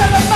Solo